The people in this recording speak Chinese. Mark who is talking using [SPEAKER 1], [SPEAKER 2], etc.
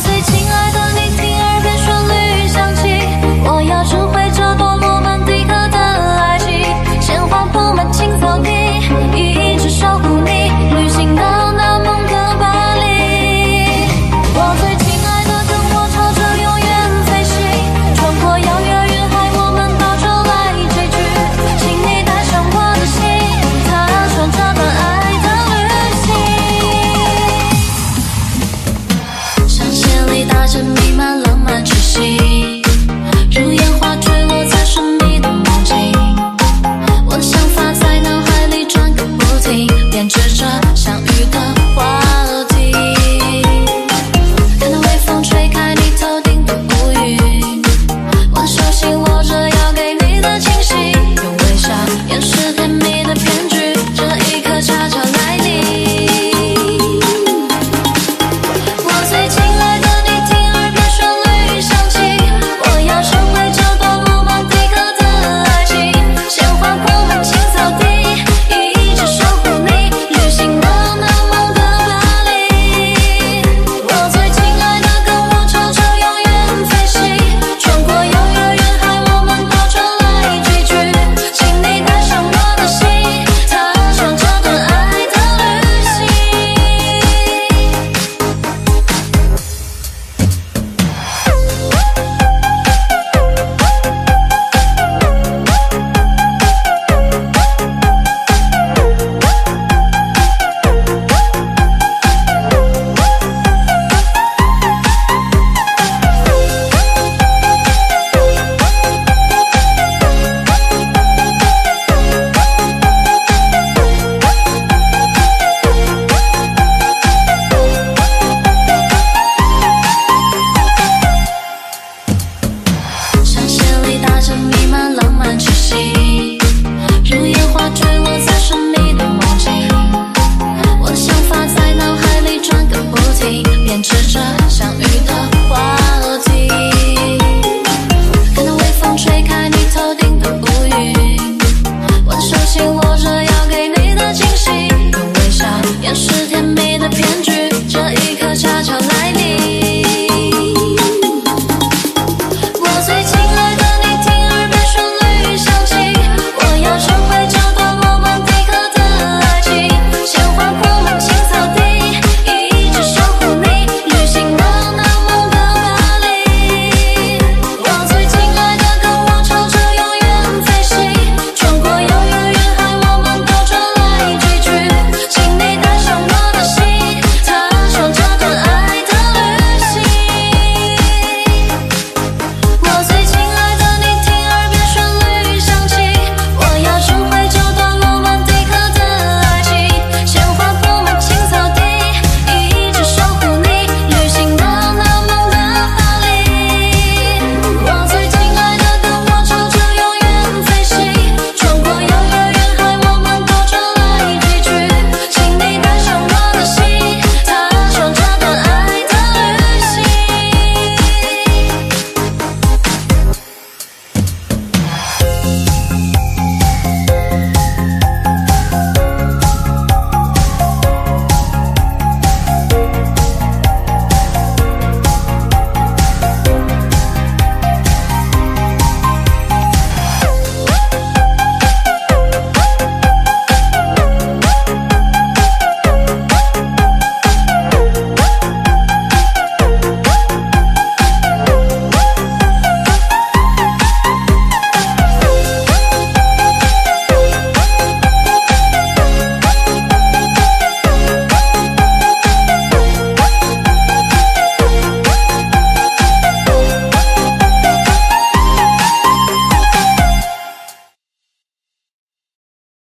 [SPEAKER 1] 最亲爱的编织着相遇的。这弥漫浪漫。